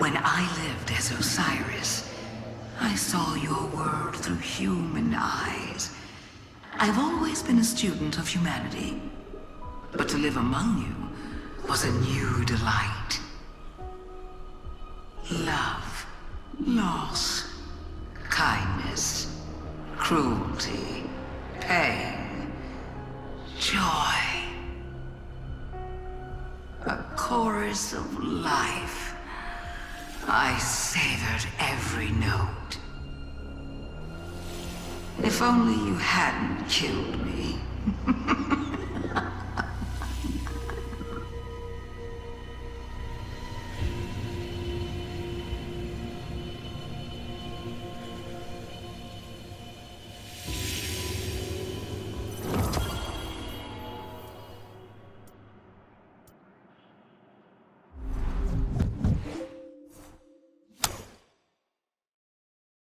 lived as Osiris, I saw your world through human eyes. I've always been a student of humanity. But to live among you was a new delight. Love, loss, kindness, cruelty, pain, joy. A chorus of life. I savored every note. If only you hadn't killed me.